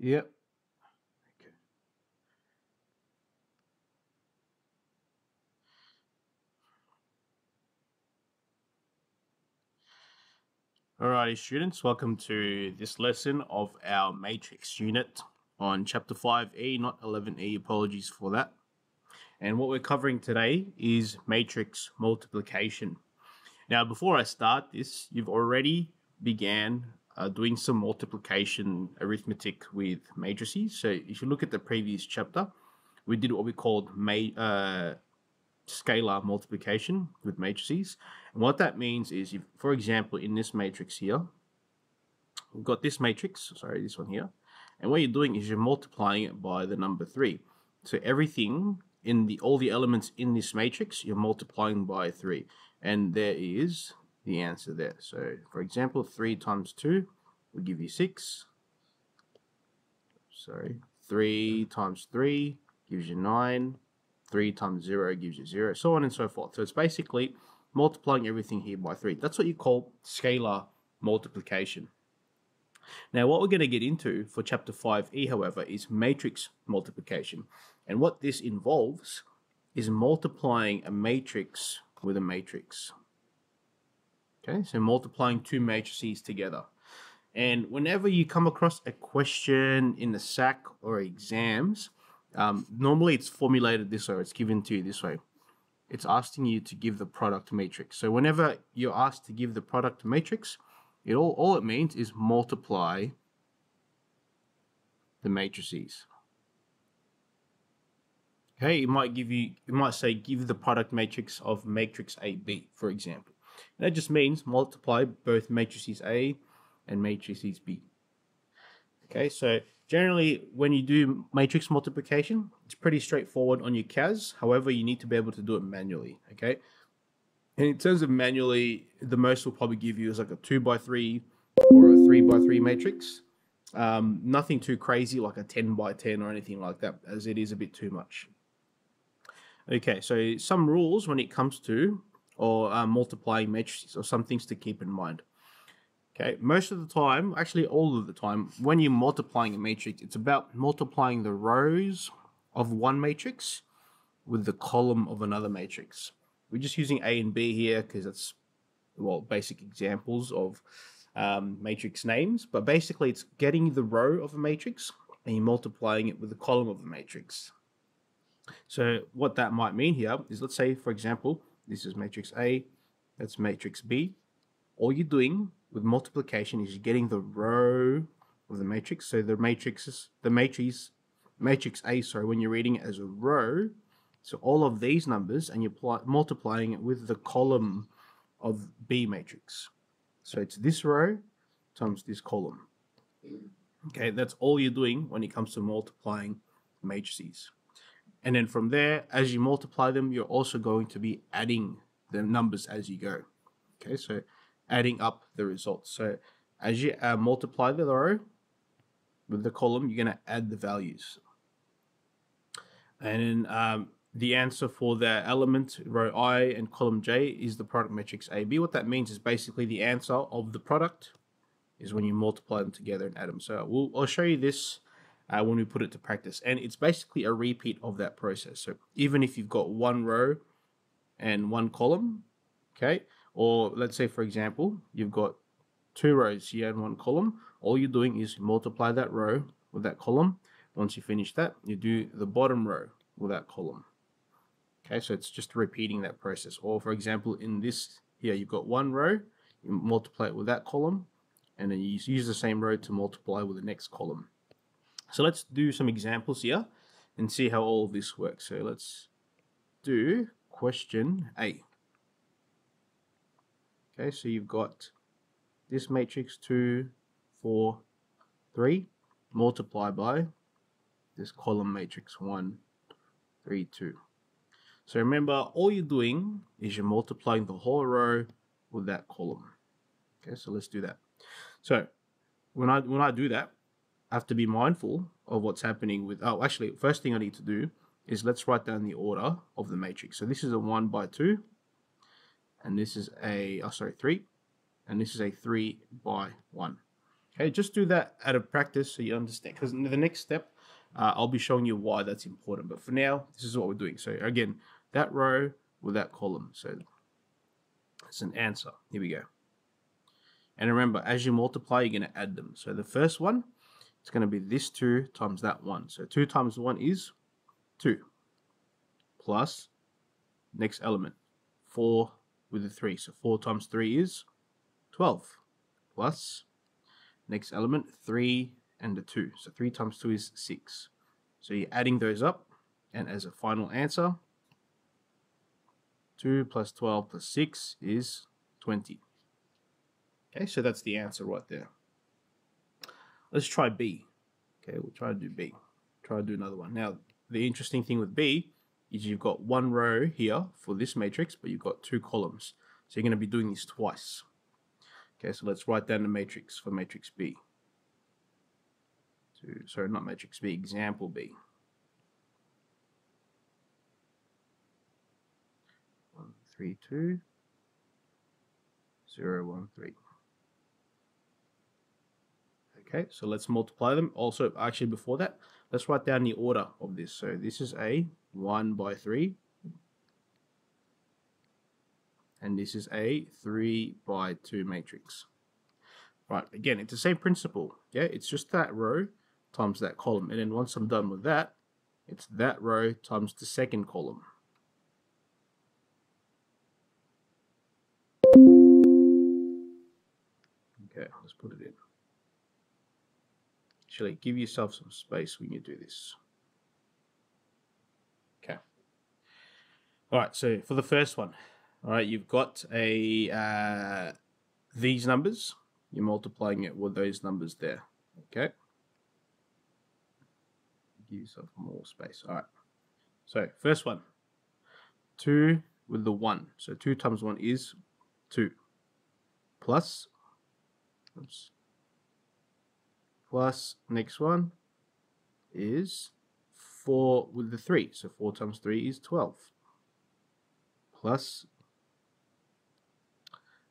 Yep. Okay. Alrighty, students, welcome to this lesson of our matrix unit on chapter 5e, not 11e. Apologies for that. And what we're covering today is matrix multiplication. Now, before I start this, you've already began uh, doing some multiplication arithmetic with matrices. So if you look at the previous chapter, we did what we called uh, scalar multiplication with matrices. And what that means is, if, for example, in this matrix here, we've got this matrix, sorry, this one here, and what you're doing is you're multiplying it by the number 3. So everything in the all the elements in this matrix, you're multiplying by 3. And there is the answer there. So, for example, 3 times 2 will give you 6. Sorry, 3 times 3 gives you 9. 3 times 0 gives you 0, so on and so forth. So it's basically multiplying everything here by 3. That's what you call scalar multiplication. Now, what we're going to get into for chapter 5e, however, is matrix multiplication. And what this involves is multiplying a matrix with a matrix. Okay, so multiplying two matrices together. And whenever you come across a question in the SAC or exams, um, normally it's formulated this way, it's given to you this way. It's asking you to give the product matrix. So whenever you're asked to give the product matrix, it all, all it means is multiply the matrices. Okay, it might give you, it might say give the product matrix of matrix AB, for example. And that just means multiply both matrices A and matrices B. Okay, so generally when you do matrix multiplication, it's pretty straightforward on your CAS. However, you need to be able to do it manually. Okay, and in terms of manually, the most will probably give you is like a two by three or a three by three matrix. Um, nothing too crazy like a 10 by 10 or anything like that, as it is a bit too much. Okay, so some rules when it comes to or uh, multiplying matrices or some things to keep in mind. Okay, most of the time, actually all of the time, when you're multiplying a matrix, it's about multiplying the rows of one matrix with the column of another matrix. We're just using A and B here because that's, well, basic examples of um, matrix names. But basically, it's getting the row of a matrix and you're multiplying it with the column of the matrix. So what that might mean here is, let's say, for example, this is matrix A, that's matrix B. All you're doing with multiplication is getting the row of the matrix. So the matrices, the matrix, matrix A, sorry, when you're reading it as a row, so all of these numbers, and you're multiplying it with the column of B matrix. So it's this row times this column. Okay, that's all you're doing when it comes to multiplying matrices. And then from there, as you multiply them, you're also going to be adding the numbers as you go. Okay, so adding up the results. So as you uh, multiply the row with the column, you're going to add the values. And then um, the answer for the element row I and column J is the product matrix AB. What that means is basically the answer of the product is when you multiply them together and add them. So we'll, I'll show you this uh, when we put it to practice. And it's basically a repeat of that process. So even if you've got one row and one column, okay, or let's say, for example, you've got two rows here and one column. All you're doing is multiply that row with that column. Once you finish that, you do the bottom row with that column. Okay, so it's just repeating that process. Or for example, in this here, you've got one row, you multiply it with that column, and then you use the same row to multiply with the next column. So let's do some examples here and see how all of this works. So let's do question A. Okay, so you've got this matrix 2, 4, 3, multiply by this column matrix 1, 3, 2. So remember, all you're doing is you're multiplying the whole row with that column. Okay, so let's do that. So when I when I do that, I have to be mindful of what's happening with, oh, actually, first thing I need to do is let's write down the order of the matrix. So this is a 1 by 2, and this is a, oh sorry, 3, and this is a 3 by 1. Okay, just do that out of practice so you understand. Because the next step, uh, I'll be showing you why that's important. But for now, this is what we're doing. So again, that row with that column. So it's an answer. Here we go. And remember, as you multiply, you're going to add them. So the first one, it's going to be this 2 times that 1. So 2 times 1 is 2. Plus, next element, 4 with the 3. So 4 times 3 is 12. Plus, next element, 3 and the 2. So 3 times 2 is 6. So you're adding those up. And as a final answer, 2 plus 12 plus 6 is 20. Okay, so that's the answer right there. Let's try B. Okay, we'll try to do B. Try to do another one. Now, the interesting thing with B is you've got one row here for this matrix, but you've got two columns. So you're going to be doing this twice. Okay, so let's write down the matrix for matrix B. To, sorry, not matrix B, example B. One, three, two, zero, one, three. Okay, so let's multiply them. Also, actually before that, let's write down the order of this. So this is a 1 by 3. And this is a 3 by 2 matrix. Right, again, it's the same principle. Yeah, it's just that row times that column. And then once I'm done with that, it's that row times the second column. Okay, let's put it in actually give yourself some space when you do this. Okay. All right, so for the first one, all right, you've got a uh, these numbers. You're multiplying it with those numbers there. Okay. Give yourself more space. All right. So first one, two with the one. So two times one is two. Plus, oops, plus next one is 4 with the 3. So 4 times 3 is 12. Plus,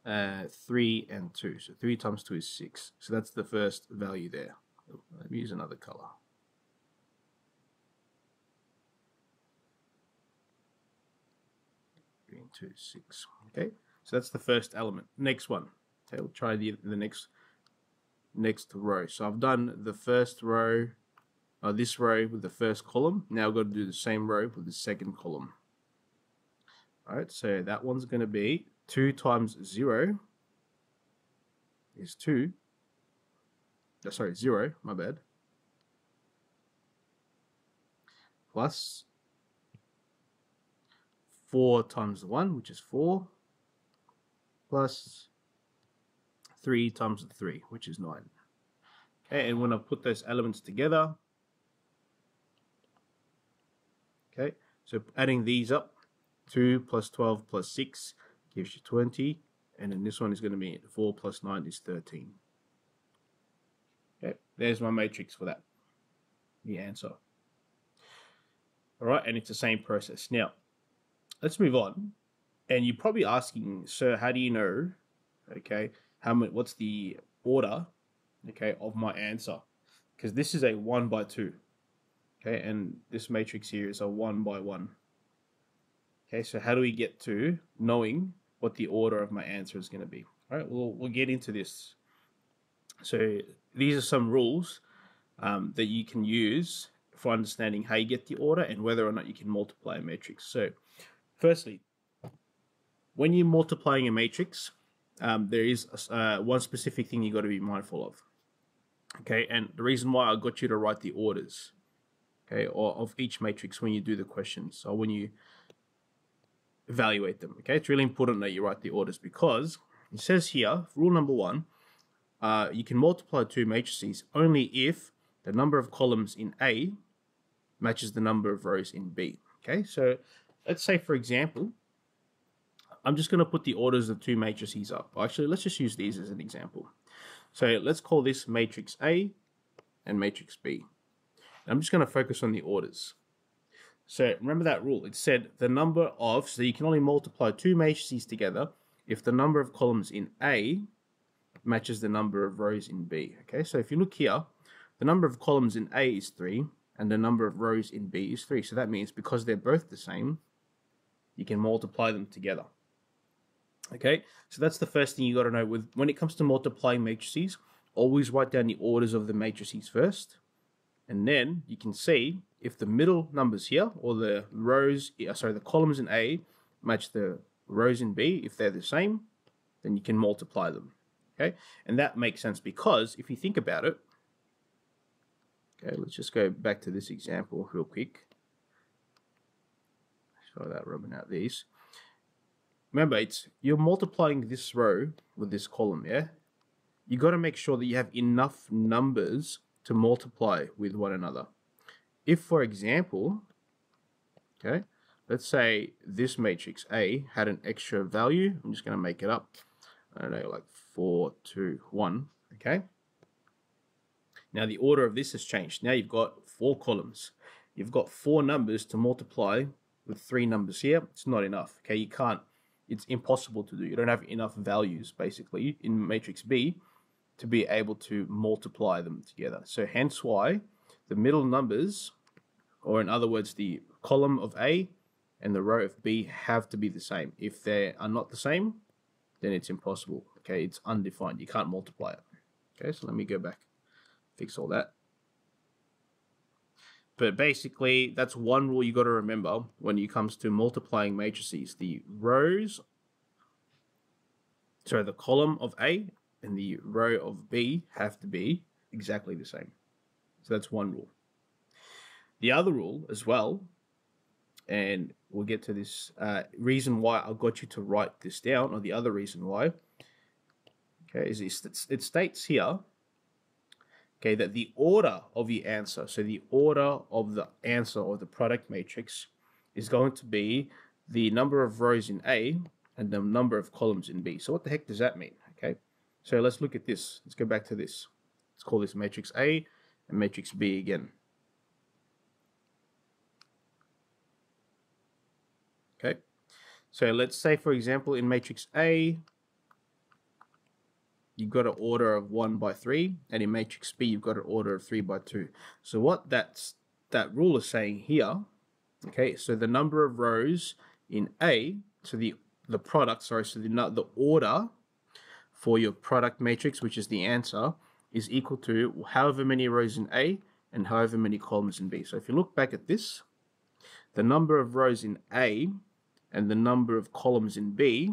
uh, 3 and 2. So 3 times 2 is 6. So that's the first value there. Let me use another color. Green 2, 6. Okay, so that's the first element. Next one. Okay, we'll try the, the next next row. So I've done the first row, uh, this row with the first column. Now I've got to do the same row with the second column. Alright, so that one's going to be 2 times 0 is 2. Oh, sorry, 0, my bad. Plus 4 times 1, which is 4. Plus 3 times 3, which is 9. Okay, and when I put those elements together, okay, so adding these up, 2 plus 12 plus 6 gives you 20, and then this one is going to be 4 plus 9 is 13. Okay, there's my matrix for that, the answer. All right, and it's the same process. Now, let's move on. And you're probably asking, sir, how do you know, okay, how many, what's the order, okay, of my answer? Because this is a one by two, okay, and this matrix here is a one by one. Okay, so how do we get to knowing what the order of my answer is going to be? All right, we'll, we'll get into this. So these are some rules um, that you can use for understanding how you get the order and whether or not you can multiply a matrix. So firstly, when you're multiplying a matrix, um, there is uh, one specific thing you got to be mindful of. Okay, and the reason why I got you to write the orders, okay, or of each matrix when you do the questions, or when you evaluate them. Okay, it's really important that you write the orders because it says here, rule number one, uh, you can multiply two matrices only if the number of columns in A matches the number of rows in B. Okay, so let's say, for example, I'm just going to put the orders of two matrices up. Actually, let's just use these as an example. So let's call this matrix A and matrix B. I'm just going to focus on the orders. So remember that rule. It said the number of, so you can only multiply two matrices together if the number of columns in A matches the number of rows in B. Okay, so if you look here, the number of columns in A is 3, and the number of rows in B is 3. So that means because they're both the same, you can multiply them together. Okay, so that's the first thing you got to know. With When it comes to multiplying matrices, always write down the orders of the matrices first, and then you can see if the middle numbers here, or the rows, uh, sorry, the columns in A match the rows in B, if they're the same, then you can multiply them. Okay, and that makes sense because if you think about it, okay, let's just go back to this example real quick. Show that rubbing out these. Remember, it's you're multiplying this row with this column, yeah? You got to make sure that you have enough numbers to multiply with one another. If, for example, okay, let's say this matrix A had an extra value, I'm just going to make it up, I don't know, like 4, 2, 1, okay? Now the order of this has changed. Now you've got four columns. You've got four numbers to multiply with three numbers here. It's not enough, okay? You can't, it's impossible to do. You don't have enough values, basically, in matrix B to be able to multiply them together. So hence why the middle numbers, or in other words, the column of A and the row of B have to be the same. If they are not the same, then it's impossible. Okay, it's undefined. You can't multiply it. Okay, so let me go back, fix all that. But basically, that's one rule you got to remember when it comes to multiplying matrices. The rows, sorry, the column of A and the row of B have to be exactly the same. So that's one rule. The other rule as well and we'll get to this uh, reason why I got you to write this down, or the other reason why. Okay, is it, it states here, okay, that the order of the answer, so the order of the answer or the product matrix, is going to be the number of rows in A and the number of columns in B. So what the heck does that mean? Okay, so let's look at this. Let's go back to this. Let's call this matrix A and matrix B again. Okay, so let's say, for example, in matrix A, you've got an order of 1 by 3, and in matrix B, you've got an order of 3 by 2. So what that's, that rule is saying here, okay, so the number of rows in A, so the, the product, sorry, so the, the order for your product matrix, which is the answer, is equal to however many rows in A and however many columns in B. So if you look back at this, the number of rows in A and the number of columns in B,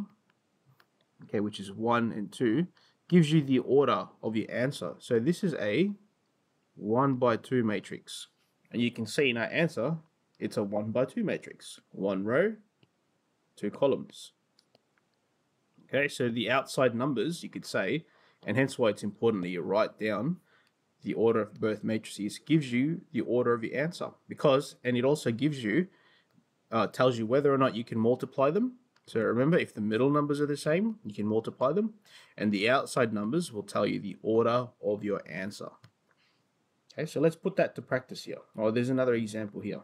okay, which is 1 and 2, gives you the order of your answer. So this is a 1 by 2 matrix. And you can see in our answer, it's a 1 by 2 matrix. One row, two columns. Okay, so the outside numbers, you could say, and hence why it's important that you write down the order of both matrices, gives you the order of your answer. Because, and it also gives you uh, tells you whether or not you can multiply them. So remember, if the middle numbers are the same, you can multiply them. And the outside numbers will tell you the order of your answer. Okay, so let's put that to practice here. Oh, there's another example here.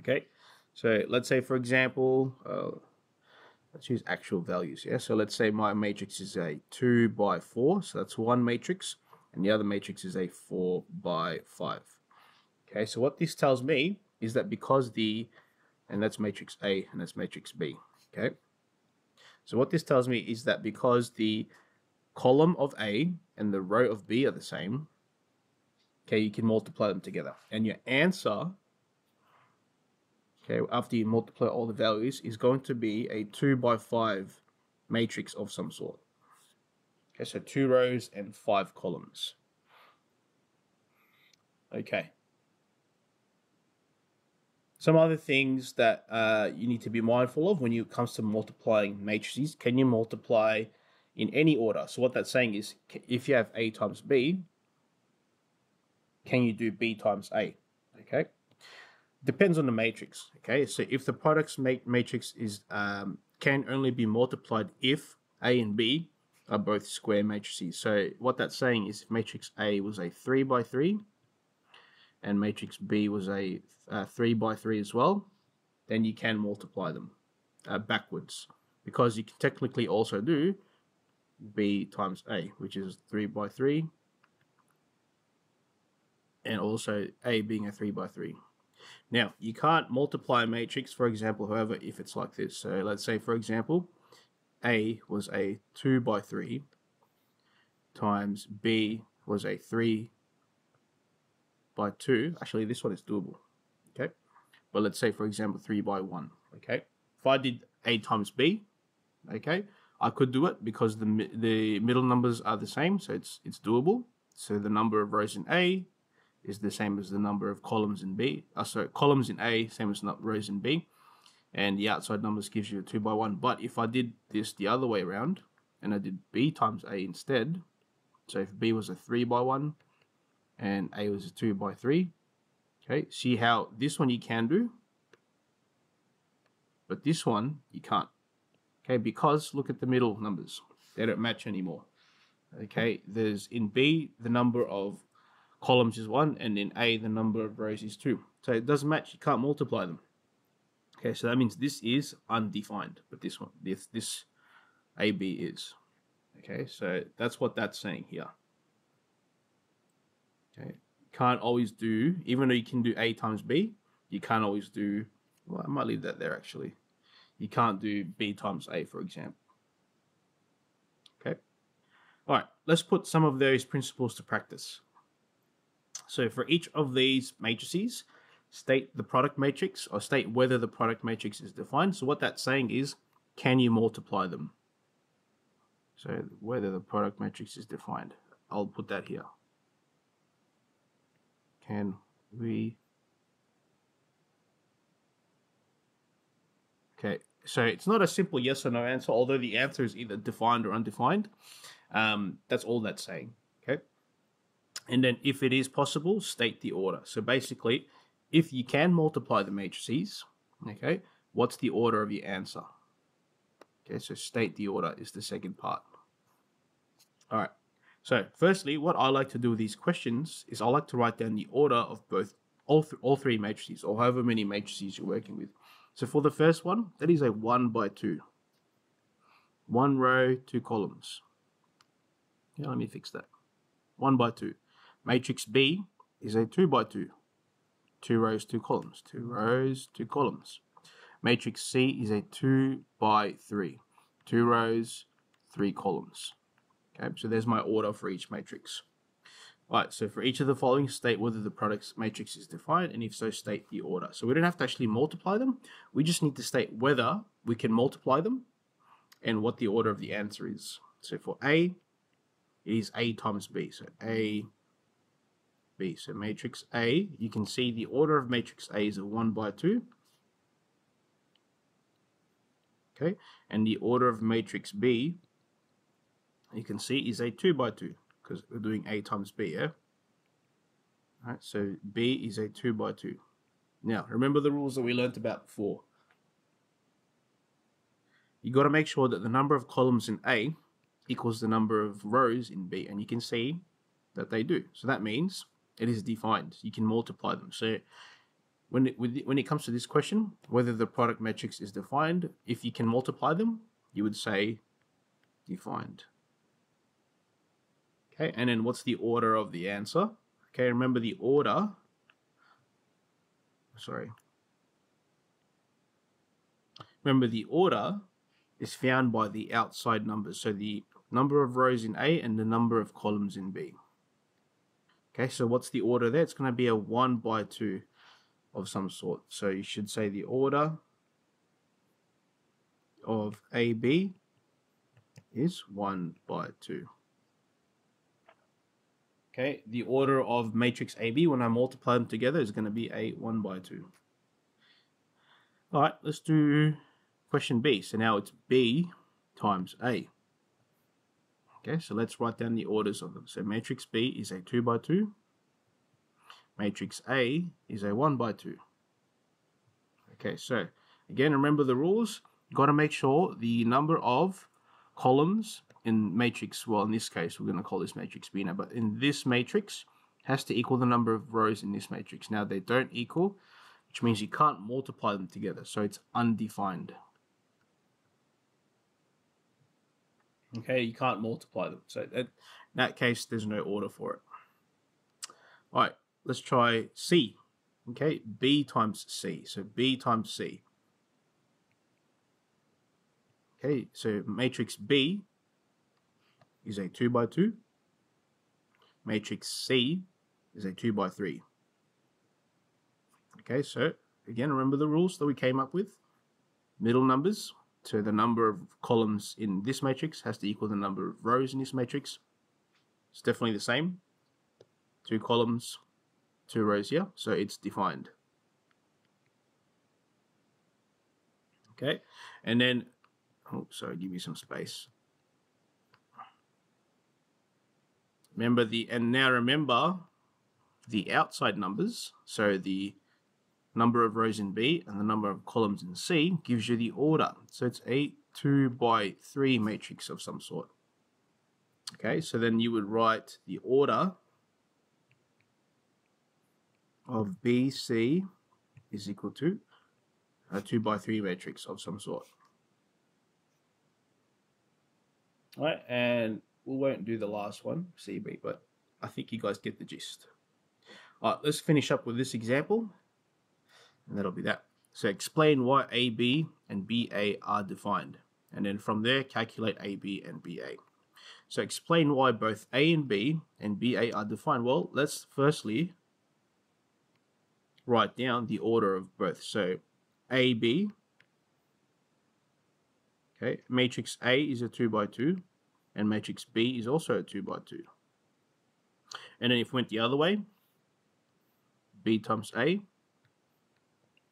Okay, so let's say, for example, uh, let's use actual values. Yeah, so let's say my matrix is a 2 by 4. So that's one matrix. And the other matrix is a 4 by 5. Okay, so what this tells me is that because the and that's matrix A and that's matrix B. Okay. So what this tells me is that because the column of A and the row of B are the same, okay, you can multiply them together. And your answer, okay, after you multiply all the values, is going to be a 2 by 5 matrix of some sort. Okay, so two rows and five columns. Okay. Some other things that uh, you need to be mindful of when it comes to multiplying matrices. Can you multiply in any order? So what that's saying is if you have A times B, can you do B times A? Okay. Depends on the matrix. Okay. So if the product's matrix is um, can only be multiplied if A and B are both square matrices. So what that's saying is if matrix A was a 3 by 3 and matrix B was a uh, 3 by 3 as well, then you can multiply them uh, backwards. Because you can technically also do B times A, which is 3 by 3. And also A being a 3 by 3. Now, you can't multiply a matrix, for example, however, if it's like this. So let's say, for example, A was a 2 by 3 times B was a 3 by 2. Actually, this one is doable. Okay. But let's say, for example, 3 by 1. Okay. If I did A times B, okay, I could do it because the the middle numbers are the same, so it's it's doable. So the number of rows in A is the same as the number of columns in B. Uh, sorry, columns in A, same as rows in B. And the outside numbers gives you a 2 by 1. But if I did this the other way around, and I did B times A instead, so if B was a 3 by 1, and A was a 2 by 3, okay, see how this one you can do, but this one you can't. Okay, because look at the middle numbers. They don't match anymore. Okay, there's in B, the number of columns is 1, and in A, the number of rows is 2. So it doesn't match, you can't multiply them. Okay, so that means this is undefined, but this one, this, this AB is. Okay, so that's what that's saying here. Okay, can't always do, even though you can do A times B, you can't always do, well, I might leave that there actually. You can't do B times A, for example. Okay, all right, let's put some of those principles to practice. So for each of these matrices, state the product matrix or state whether the product matrix is defined. So what that's saying is, can you multiply them? So whether the product matrix is defined. I'll put that here. Can we Okay, so it's not a simple yes or no answer, although the answer is either defined or undefined. Um, that's all that's saying. Okay. And then if it is possible, state the order. So basically, if you can multiply the matrices, okay, what's the order of your answer? Okay, so state the order is the second part. All right. So firstly, what I like to do with these questions is I like to write down the order of both all, th all three matrices or however many matrices you're working with. So for the first one, that is a 1 by 2. One row, two columns. Yeah, let me fix that. 1 by 2. Matrix B is a 2 by 2. Two rows, two columns. Two rows, two columns. Matrix C is a 2 by 3. Two rows, three columns. Okay, so there's my order for each matrix. Alright, so for each of the following, state whether the product matrix is defined, and if so, state the order. So we don't have to actually multiply them. We just need to state whether we can multiply them and what the order of the answer is. So for A, it is A times B. So A B. So matrix A, you can see the order of matrix A is a 1 by 2. Okay, and the order of matrix B, you can see, is a 2 by 2 because we're doing A times B, yeah? Alright, so B is a 2 by 2. Now, remember the rules that we learned about before. You got to make sure that the number of columns in A equals the number of rows in B, and you can see that they do. So that means it is defined. You can multiply them. So when it, when it comes to this question, whether the product matrix is defined, if you can multiply them, you would say defined. Okay, and then what's the order of the answer? Okay, remember the order. Sorry. Remember the order is found by the outside numbers. So the number of rows in A and the number of columns in B. Okay, so what's the order there? It's going to be a 1 by 2 of some sort. So you should say the order of AB is 1 by 2. Okay, the order of matrix AB when I multiply them together is going to be a 1 by 2. Alright, let's do question B. So now it's B times A. Okay, so let's write down the orders of them. So matrix B is a 2 by 2. Matrix A is a 1 by 2. Okay, so again, remember the rules. You've got to make sure the number of columns in matrix, well, in this case, we're going to call this matrix B now, but in this matrix has to equal the number of rows in this matrix. Now, they don't equal, which means you can't multiply them together, so it's undefined. Okay, you can't multiply them. So that, in that case, there's no order for it. All right, let's try C. Okay, B times C. So B times C. Okay, so matrix B is a 2 by 2. Matrix C is a 2 by 3. Okay, so again, remember the rules that we came up with? Middle numbers, so the number of columns in this matrix has to equal the number of rows in this matrix. It's definitely the same. Two columns, two rows here, so it's defined. Okay, and then, oh, sorry, give me some space. Remember the, and now remember the outside numbers, so the number of rows in B and the number of columns in C gives you the order. So it's a 2 by 3 matrix of some sort. Okay, so then you would write the order of BC is equal to a 2 by 3 matrix of some sort. All right, and we won't do the last one, CB, but I think you guys get the gist. All right, let's finish up with this example, and that'll be that. So explain why AB and BA are defined, and then from there, calculate AB and BA. So explain why both A and B and BA are defined. Well, let's firstly write down the order of both. So AB, okay, matrix A is a 2 by 2, and matrix B is also a 2 by 2. And then if we went the other way, B times A,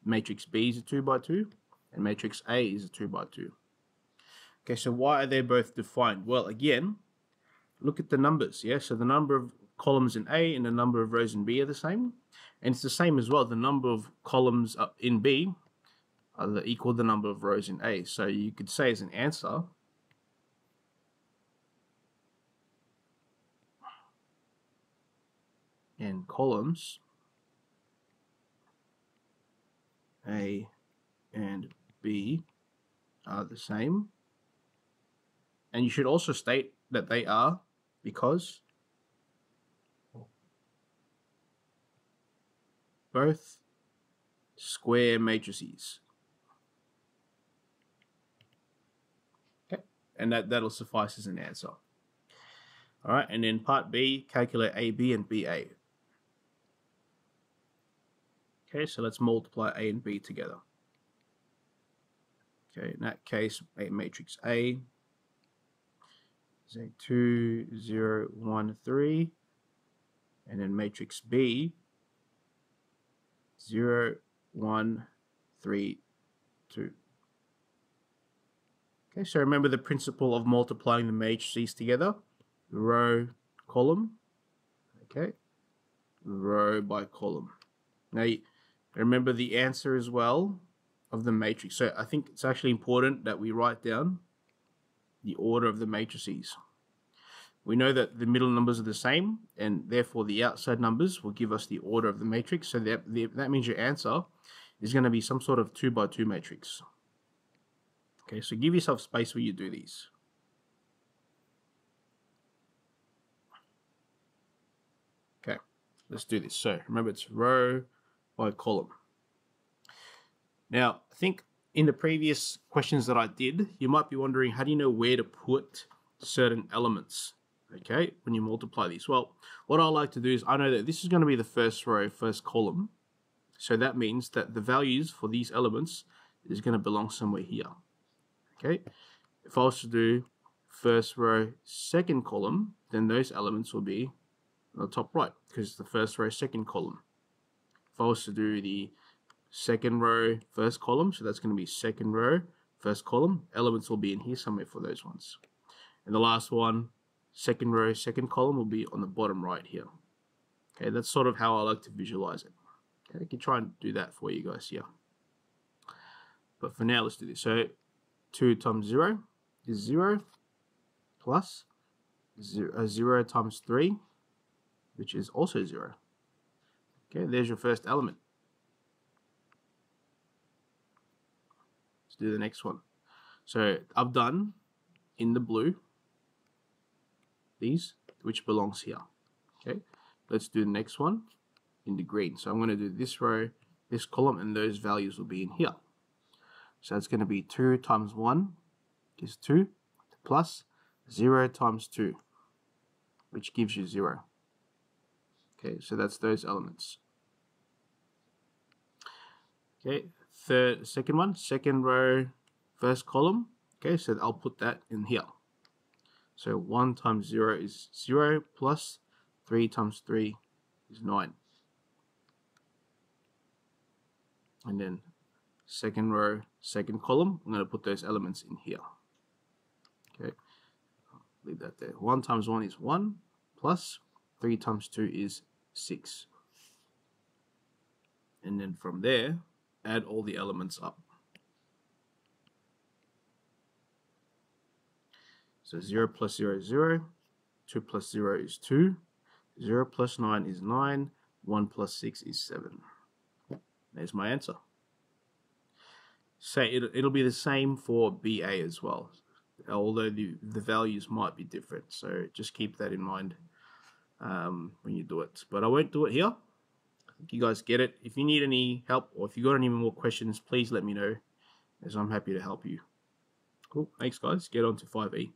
matrix B is a 2 by 2, and matrix A is a 2 by 2. Okay, so why are they both defined? Well, again, look at the numbers, yeah? So the number of columns in A and the number of rows in B are the same. And it's the same as well. The number of columns in B are equal the number of rows in A. So you could say as an answer, and columns A and B are the same. And you should also state that they are because both square matrices. Okay, and that, that'll suffice as an answer. All right, and then part B, calculate AB and BA. Okay, so let's multiply A and B together. Okay, in that case, a matrix A is a 2, 0, 1, 3. And then matrix B, 0, 1, 3, 2. Okay, so remember the principle of multiplying the matrices together. Row, column. Okay, row by column. Now, remember the answer as well of the matrix. So I think it's actually important that we write down the order of the matrices. We know that the middle numbers are the same, and therefore the outside numbers will give us the order of the matrix. So that, that means your answer is going to be some sort of 2 by 2 matrix. Okay, so give yourself space where you do these. Okay, let's do this. So remember it's row by column. Now, I think in the previous questions that I did, you might be wondering, how do you know where to put certain elements? Okay, when you multiply these. Well, what I like to do is I know that this is going to be the first row, first column. So that means that the values for these elements is going to belong somewhere here. Okay, if I was to do first row, second column, then those elements will be on the top right because it's the first row, second column. Was to do the second row, first column. So that's going to be second row, first column. Elements will be in here somewhere for those ones. And the last one, second row, second column will be on the bottom right here. Okay, that's sort of how I like to visualize it. Okay, I can try and do that for you guys here. But for now, let's do this. So 2 times 0 is 0 plus 0, uh, 0 times 3, which is also 0. Okay, there's your first element. Let's do the next one. So I've done in the blue these, which belongs here. Okay, let's do the next one in the green. So I'm going to do this row, this column, and those values will be in here. So it's going to be 2 times 1 is 2 plus 0 times 2, which gives you 0. Okay, so that's those elements. Okay, third, second one, second row, first column. Okay, so I'll put that in here. So 1 times 0 is 0 plus 3 times 3 is 9. And then second row, second column, I'm going to put those elements in here. Okay, leave that there. 1 times 1 is 1 plus 3 times 2 is 6. And then from there, add all the elements up. So 0 plus 0 is 0, 2 plus 0 is 2, 0 plus 9 is 9, 1 plus 6 is 7. There's my answer. Say it, it'll be the same for BA as well, although the, the values might be different. So just keep that in mind um, when you do it. But I won't do it here. You guys get it. If you need any help or if you got any more questions, please let me know as I'm happy to help you. Cool. Thanks, guys. Get on to 5E.